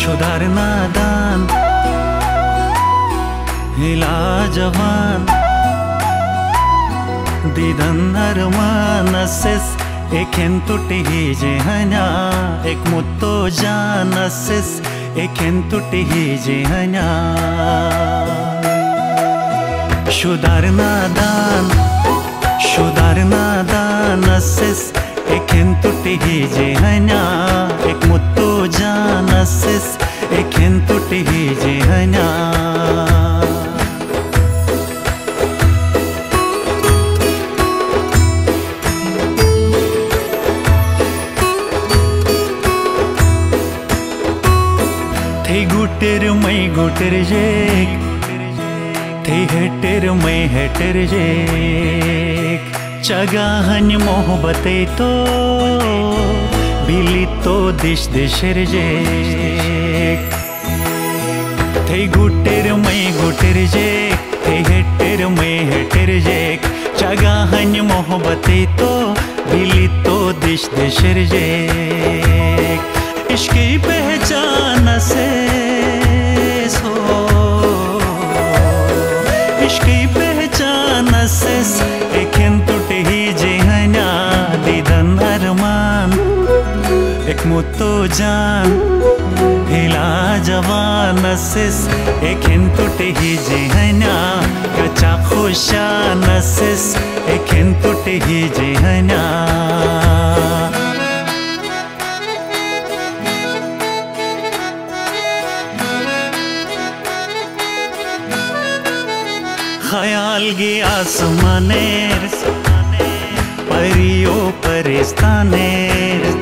शुदार नादान हिला जवान दीदन अरमान असिस ekentute jehana ekmutto janases ekentute jehana shudarna dan shudarna danases ekentute jehana ekmutto janases ekentute jehana हो जे थे हटर मैं हटर जे चगा हन मोहब्बत तो बिली तो दिश दिशर जे थे गुटेर, मैं गुटेर जे थे हटर मैं हटर जे चगा हन मोहब्बत तो बिली तो दिश दिशर जे इश्क पहचान से मुत्तो जान, हिला जवान सिस एक टूटे ही जेहना कचा खुशान सिस एक टूटे ही जेहना ख्याल गे आसमानेर परियो परिस्तानेर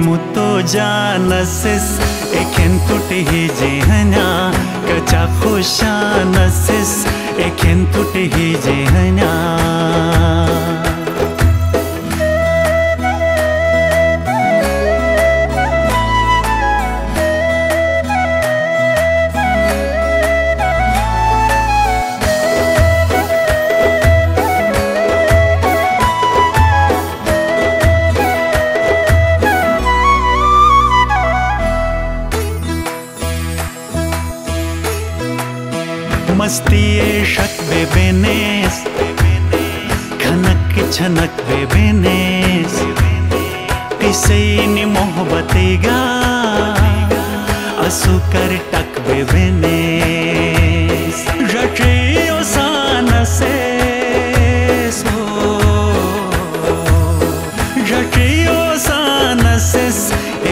मुत्तो जानसिस एक टूटे ही जेहना कचा खुशानसिस एक मस्ती शक बेबेनेस खनक छनक बेबेनेस किसे मोहब्बतेगा असुकर टक बेबेनेस रचियो सान से सो। रचियो सान से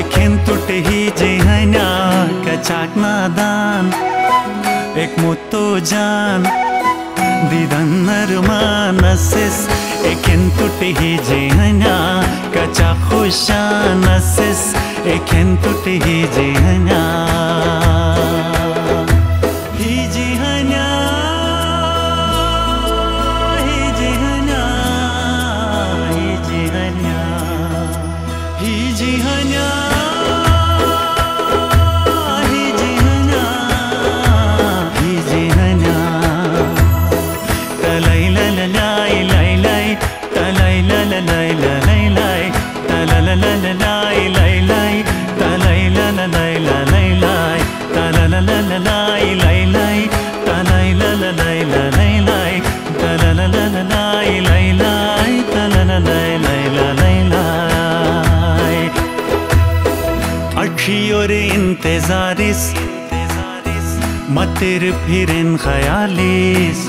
एखेन टूटे ही जेहना कचाक नादान एक मुत्तो जान दीदन अरमानसिस अखियों रे इंतजारिस मतिर फिरिन खयालिस।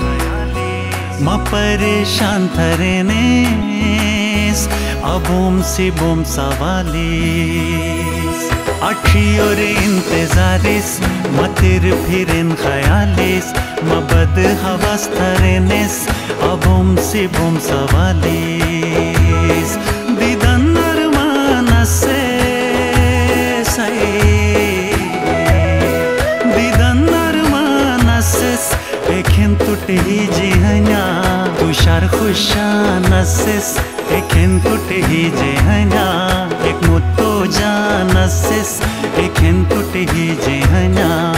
म परेशान थरेनेस। अबुम सी बुम सवालिस। अखियों रे इंतजारिस। मतिर फिरिन खयालिस। म बद हवस थरेनेस। अबुम सी बुम सवालिस। दिदन अरमान से हना एक मुत्तो जानसस एक हिंतुट हिजे हना